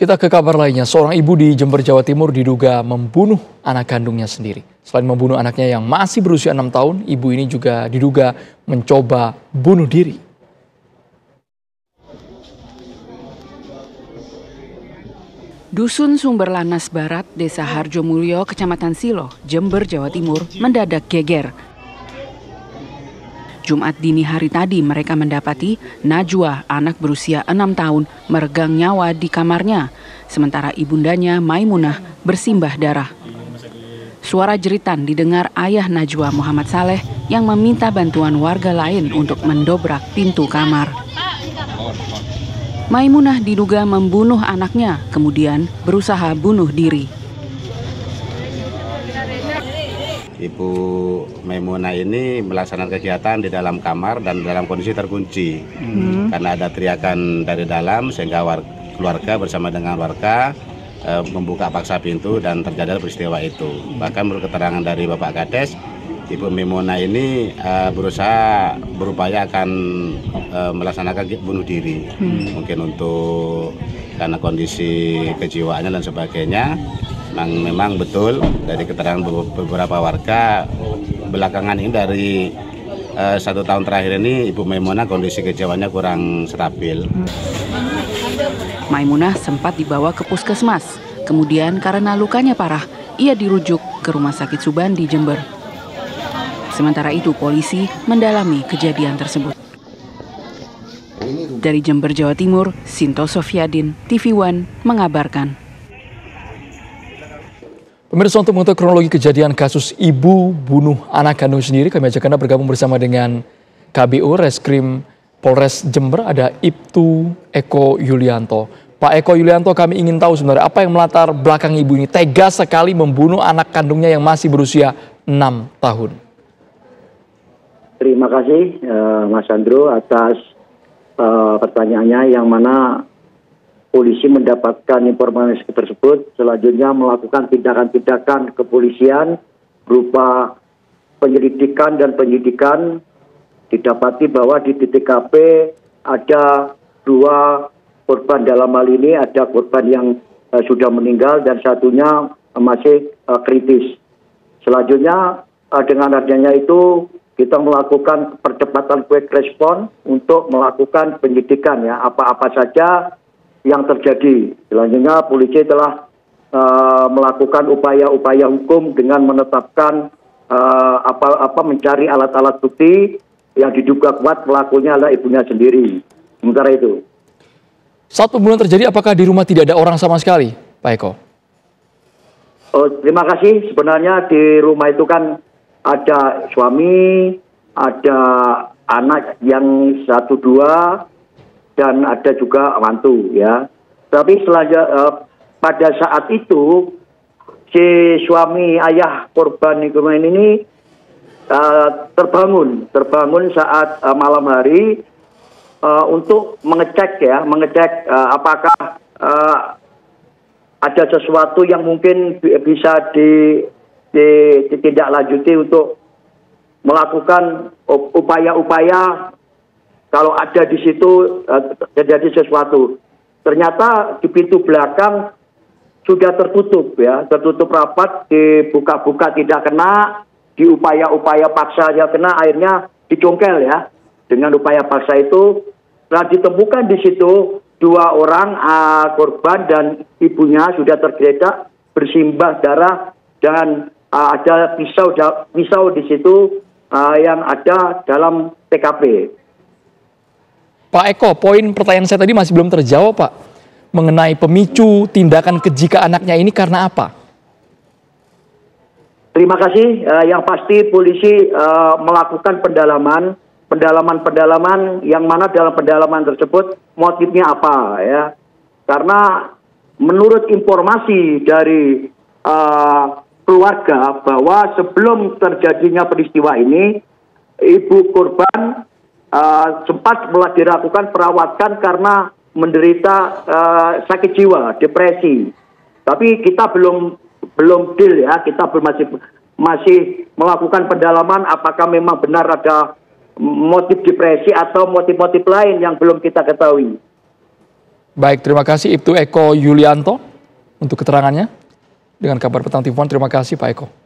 Kita ke kabar lainnya, seorang ibu di Jember, Jawa Timur diduga membunuh anak kandungnya sendiri. Selain membunuh anaknya yang masih berusia enam tahun, ibu ini juga diduga mencoba bunuh diri. Dusun Sumberlanas Barat, Desa Harjomulyo, Kecamatan Silo, Jember, Jawa Timur, mendadak geger Jumat dini hari tadi mereka mendapati Najwa, anak berusia enam tahun, meregang nyawa di kamarnya, sementara ibundanya Maimunah bersimbah darah. Suara jeritan didengar ayah Najwa Muhammad Saleh yang meminta bantuan warga lain untuk mendobrak pintu kamar. Maimunah diduga membunuh anaknya, kemudian berusaha bunuh diri. Ibu Memuna ini melaksanakan kegiatan di dalam kamar dan dalam kondisi terkunci hmm. karena ada teriakan dari dalam sehingga keluarga bersama dengan warga e, membuka paksa pintu dan terjadi peristiwa itu. Bahkan menurut keterangan dari Bapak Kades, Ibu Memuna ini e, berusaha berupaya akan e, melaksanakan bunuh diri, hmm. mungkin untuk karena kondisi kejiwaannya dan sebagainya memang memang betul dari keterangan beberapa warga belakangan ini dari uh, satu tahun terakhir ini Ibu Maimunah kondisi kejiwaannya kurang stabil. Maimunah sempat dibawa ke puskesmas. Kemudian karena lukanya parah, ia dirujuk ke Rumah Sakit Suban di Jember. Sementara itu polisi mendalami kejadian tersebut. Dari Jember, Jawa Timur, Sinto Sofiadin, TV One mengabarkan. Pemirsa untuk mengetahui kronologi kejadian kasus ibu bunuh anak kandung sendiri, kami ajak Anda bergabung bersama dengan KBU Reskrim Polres Jember, ada Ibtu Eko Yulianto. Pak Eko Yulianto, kami ingin tahu sebenarnya apa yang melatar belakang ibu ini tega sekali membunuh anak kandungnya yang masih berusia 6 tahun. Terima kasih uh, Mas Andro atas uh, pertanyaannya yang mana polisi mendapatkan informasi tersebut. Selanjutnya melakukan tindakan-tindakan kepolisian berupa penyelidikan dan penyidikan. Didapati bahwa di titik KP ada dua korban. Dalam hal ini ada korban yang uh, sudah meninggal dan satunya uh, masih uh, kritis. Selanjutnya uh, dengan adanya itu kita melakukan percepatan quick respon untuk melakukan penyidikan ya. Apa-apa saja yang terjadi. Selanjutnya polisi telah uh, melakukan upaya-upaya hukum dengan menetapkan uh, apa apa mencari alat-alat bukti yang diduga kuat pelakunya adalah ibunya sendiri. Sementara itu. Saat pembunuhan terjadi, apakah di rumah tidak ada orang sama sekali, Pak Eko? Oh, terima kasih. Sebenarnya di rumah itu kan ada suami, ada anak yang satu dua, dan ada juga mantu ya. Tapi selanjutnya uh, pada saat itu si suami ayah korban ini uh, terbangun, terbangun saat uh, malam hari uh, untuk mengecek ya, mengecek uh, apakah uh, ada sesuatu yang mungkin bisa di, di, ditindaklanjuti untuk melakukan upaya-upaya kalau ada di situ uh, terjadi sesuatu. Ternyata di pintu belakang sudah tertutup ya, tertutup rapat, dibuka-buka tidak kena, di upaya-upaya paksa ya kena, akhirnya dicongkel ya. Dengan upaya paksa itu telah ditemukan di situ dua orang uh, korban dan ibunya sudah tergeletak bersimbah darah dan uh, ada pisau pisau di situ uh, yang ada dalam TKP. Pak Eko, poin pertanyaan saya tadi masih belum terjawab Pak. Mengenai pemicu tindakan kejika anaknya ini karena apa? Terima kasih. Uh, yang pasti polisi uh, melakukan pendalaman, pendalaman-pendalaman yang mana dalam pendalaman tersebut motifnya apa ya. Karena menurut informasi dari uh, keluarga bahwa sebelum terjadinya peristiwa ini, ibu korban uh, sempat dilakukan perawatan karena menderita uh, sakit jiwa, depresi. Tapi kita belum belum deal ya, kita masih masih melakukan pendalaman apakah memang benar ada motif depresi atau motif-motif lain yang belum kita ketahui. Baik, terima kasih Ibtu Eko Yulianto untuk keterangannya dengan kabar petang Tifon. Terima kasih Pak Eko.